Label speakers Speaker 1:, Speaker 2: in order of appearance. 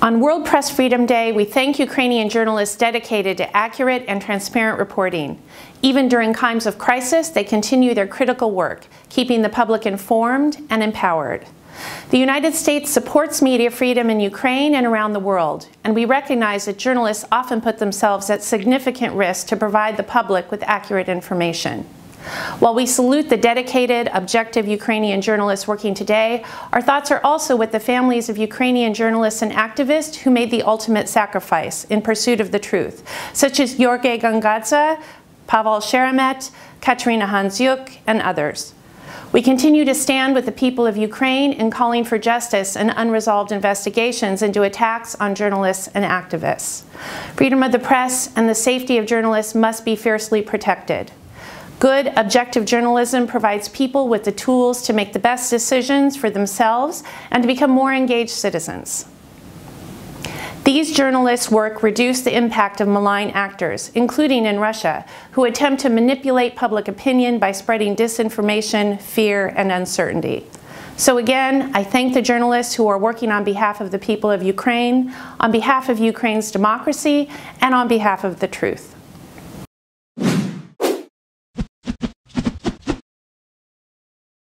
Speaker 1: On World Press Freedom Day, we thank Ukrainian journalists dedicated to accurate and transparent reporting. Even during times of crisis, they continue their critical work, keeping the public informed and empowered. The United States supports media freedom in Ukraine and around the world, and we recognize that journalists often put themselves at significant risk to provide the public with accurate information. While we salute the dedicated, objective Ukrainian journalists working today, our thoughts are also with the families of Ukrainian journalists and activists who made the ultimate sacrifice in pursuit of the truth, such as Georgiy Gongadze, Pavel Sheremet, Katerina Handzyuk, and others. We continue to stand with the people of Ukraine in calling for justice and unresolved investigations into attacks on journalists and activists. Freedom of the press and the safety of journalists must be fiercely protected. Good, objective journalism provides people with the tools to make the best decisions for themselves and to become more engaged citizens. These journalists' work reduce the impact of malign actors, including in Russia, who attempt to manipulate public opinion by spreading disinformation, fear, and uncertainty. So again, I thank the journalists who are working on behalf of the people of Ukraine, on behalf of Ukraine's democracy, and on behalf of the truth.